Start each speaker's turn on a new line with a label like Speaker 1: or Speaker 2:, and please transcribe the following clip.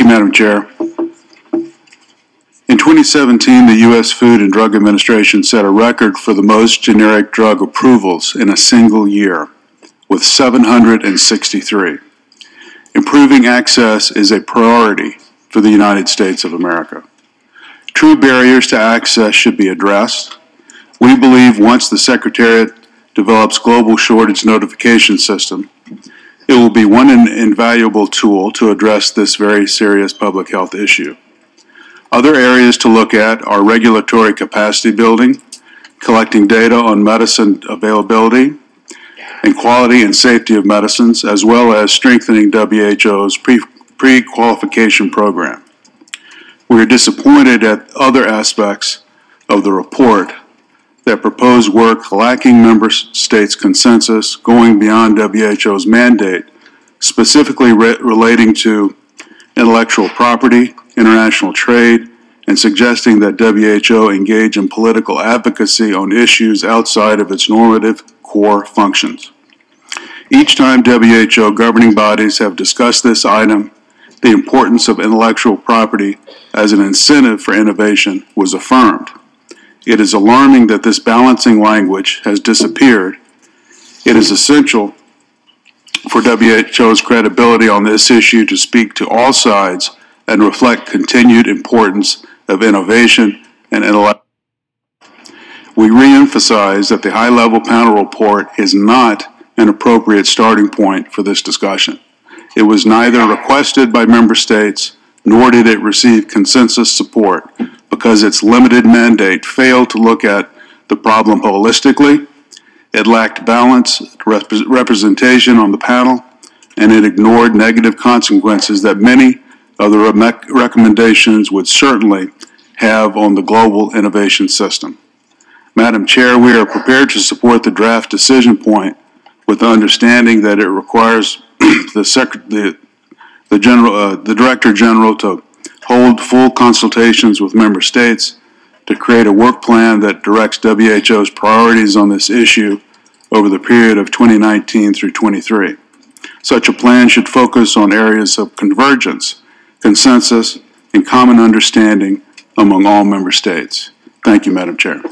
Speaker 1: Thank you, Madam Chair. In 2017, the U.S. Food and Drug Administration set a record for the most generic drug approvals in a single year, with 763. Improving access is a priority for the United States of America. True barriers to access should be addressed. We believe once the Secretariat develops global shortage notification system, it will be one invaluable tool to address this very serious public health issue. Other areas to look at are regulatory capacity building, collecting data on medicine availability, and quality and safety of medicines, as well as strengthening WHO's pre-qualification program. We are disappointed at other aspects of the report that propose work lacking member states' consensus going beyond WHO's mandate, specifically re relating to intellectual property, international trade, and suggesting that WHO engage in political advocacy on issues outside of its normative core functions. Each time WHO governing bodies have discussed this item, the importance of intellectual property as an incentive for innovation was affirmed. It is alarming that this balancing language has disappeared. It is essential for WHO's credibility on this issue to speak to all sides and reflect continued importance of innovation and intellectual. We reemphasize that the high-level panel report is not an appropriate starting point for this discussion. It was neither requested by member states nor did it receive consensus support because its limited mandate failed to look at the problem holistically, it lacked balance, rep representation on the panel, and it ignored negative consequences that many of the re recommendations would certainly have on the global innovation system. Madam Chair, we are prepared to support the draft decision point with the understanding that it requires the, the, the, general, uh, the Director General to hold full consultations with member states to create a work plan that directs WHO's priorities on this issue over the period of 2019 through 23. Such a plan should focus on areas of convergence, consensus, and common understanding among all member states. Thank you, Madam Chair.